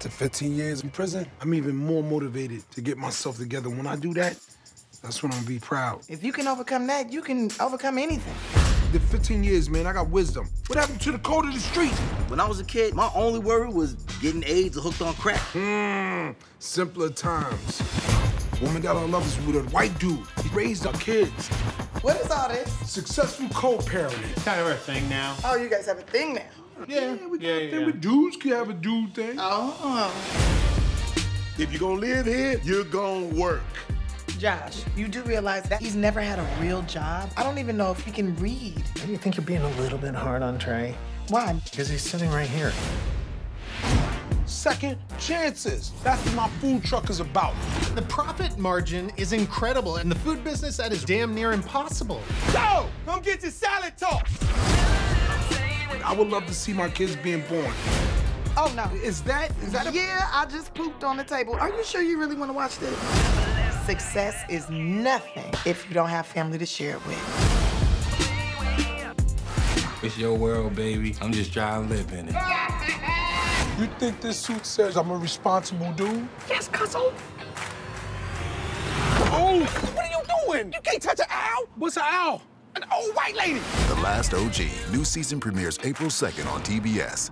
After 15 years in prison, I'm even more motivated to get myself together. When I do that, that's when I'm gonna be proud. If you can overcome that, you can overcome anything. The 15 years, man, I got wisdom. What happened to the code of the street? When I was a kid, my only worry was getting AIDS or hooked on crack. Hmm, simpler times. Woman that I love is with a white dude. He raised our kids. What is all this? Successful co-parenting. Kind of a thing now. Oh, you guys have a thing now. Yeah, we got Yeah, yeah, thing yeah. with dudes can have a dude thing. Oh. If you're gonna live here, you're gonna work. Josh, you do realize that he's never had a real job? I don't even know if he can read. Do you think you're being a little bit hard on Tray? Why? Because he's sitting right here. Second chances. That's what my food truck is about. The profit margin is incredible. and the food business, that is damn near impossible. Yo, come get your salad tossed. I would love to see my kids being born. Oh, no. Is that, is that a... Yeah, I just pooped on the table. Are you sure you really want to watch this? Success is nothing if you don't have family to share it with. It's your world, baby. I'm just trying to live in it. You think this suit says I'm a responsible dude? Yes, cuzzo. Oh, what are you doing? You can't touch an owl. What's an owl? An old white lady. The Last OG. New season premieres April 2nd on TBS.